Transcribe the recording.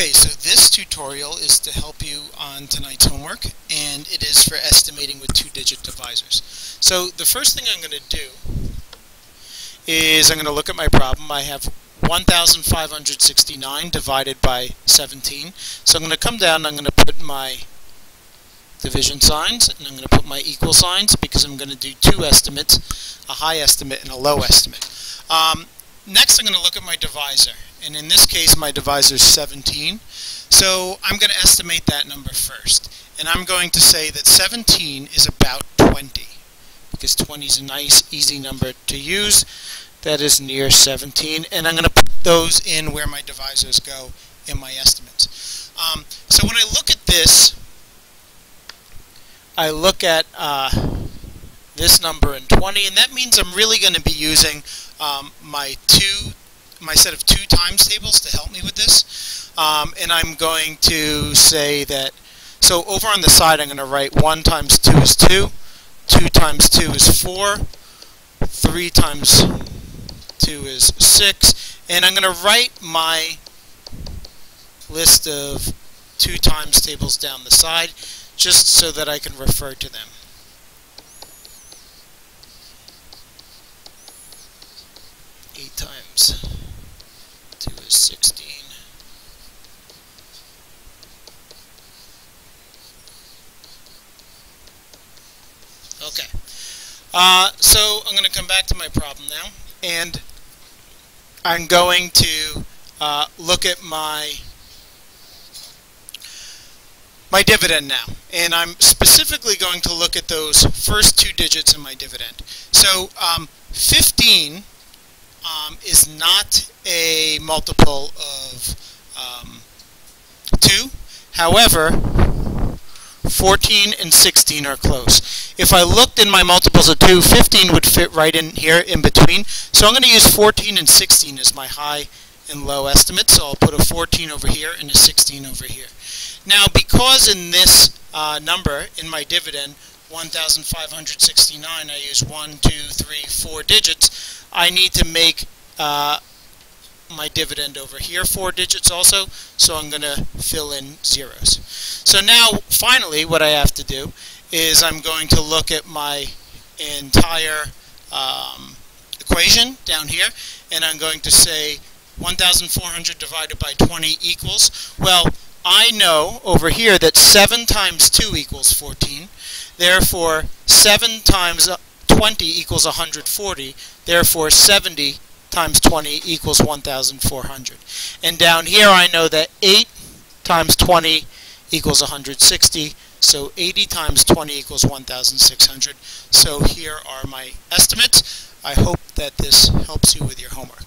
Okay, so this tutorial is to help you on tonight's homework, and it is for estimating with two-digit divisors. So the first thing I'm going to do is I'm going to look at my problem. I have 1,569 divided by 17. So I'm going to come down I'm going to put my division signs, and I'm going to put my equal signs because I'm going to do two estimates, a high estimate and a low estimate. Um, next I'm going to look at my divisor and in this case my divisor is 17. So I'm going to estimate that number first. And I'm going to say that 17 is about 20 because 20 is a nice easy number to use. That is near 17 and I'm going to put those in where my divisors go in my estimates. Um, so when I look at this, I look at uh, this number in 20 and that means I'm really going to be using um, my two my set of two times tables to help me with this. Um, and I'm going to say that, so over on the side I'm going to write 1 times 2 is 2, 2 times 2 is 4, 3 times 2 is 6, and I'm going to write my list of 2 times tables down the side just so that I can refer to them. Eight times. 16. Okay. Uh, so I'm going to come back to my problem now, and I'm going to uh, look at my my dividend now. And I'm specifically going to look at those first two digits in my dividend. So um, 15 um, is not a multiple of um, 2. However, 14 and 16 are close. If I looked in my multiples of 2, 15 would fit right in here in between. So I'm going to use 14 and 16 as my high and low estimates. So I'll put a 14 over here and a 16 over here. Now, because in this uh, number, in my dividend, 1,569, I use 1, 2, 3, 4 digits, I need to make uh, my dividend over here four digits also, so I'm going to fill in zeros. So now, finally, what I have to do is I'm going to look at my entire um, equation down here, and I'm going to say 1,400 divided by 20 equals, well, I know over here that 7 times 2 equals 14. Therefore, 7 times 20 equals 140. Therefore, 70 times 20 equals 1,400. And down here I know that 8 times 20 equals 160. So 80 times 20 equals 1,600. So here are my estimates. I hope that this helps you with your homework.